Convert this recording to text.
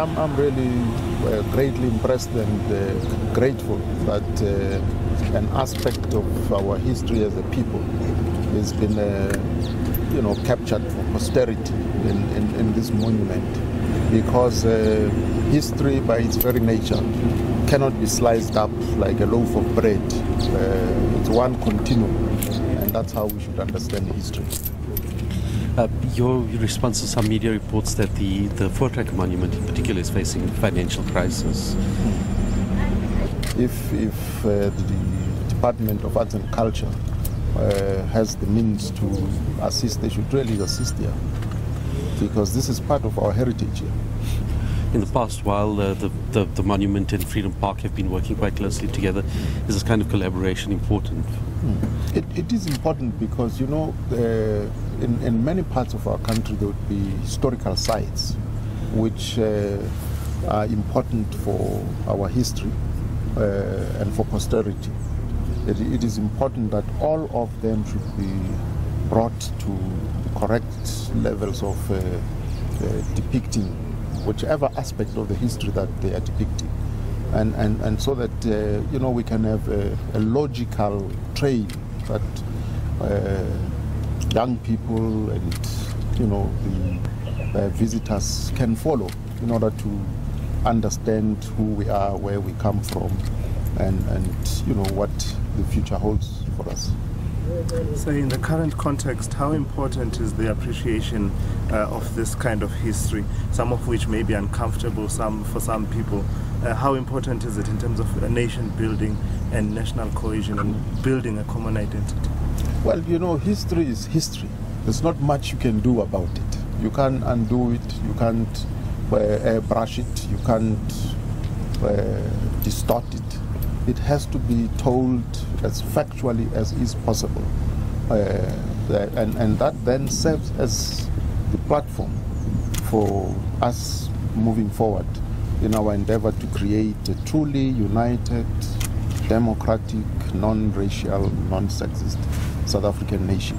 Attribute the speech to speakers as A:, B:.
A: I'm, I'm really uh, greatly impressed and uh, grateful that uh, an aspect of our history as a people has been, uh, you know, captured for posterity in, in, in this monument because uh, history by its very nature cannot be sliced up like a loaf of bread. Uh, it's one continuum and that's how we should understand history.
B: Uh, your response to some media reports that the, the Voortrekker Monument in particular is facing financial crisis.
A: If, if uh, the Department of Arts and Culture uh, has the means to assist, they should really assist here because this is part of our heritage here.
B: In the past, while uh, the, the, the, monument and Freedom Park have been working quite closely together, is this kind of collaboration important?
A: Mm. It, it is important because, you know, uh, in, in many parts of our country there would be historical sites which uh, are important for our history uh, and for posterity. It, it is important that all of them should be brought to correct levels of uh, uh, depicting whichever aspect of the history that they are depicting. And, and, and so that, uh, you know, we can have a, a logical trail that uh, young people and, you know, the uh, visitors can follow in order to understand who we are, where we come from, and, and you know, what the future holds for us.
C: So, in the current context, how important is the appreciation uh, of this kind of history, some of which may be uncomfortable some for some people? Uh, how important is it in terms of nation building and national cohesion and building a common identity?
A: Well, you know, history is history. There's not much you can do about it. You can't undo it. You can't uh, brush it. You can't uh, distort it it has to be told as factually as is possible. Uh, and, and that then serves as the platform for us moving forward in our endeavor to create a truly united, democratic, non racial, non sexist South African nation.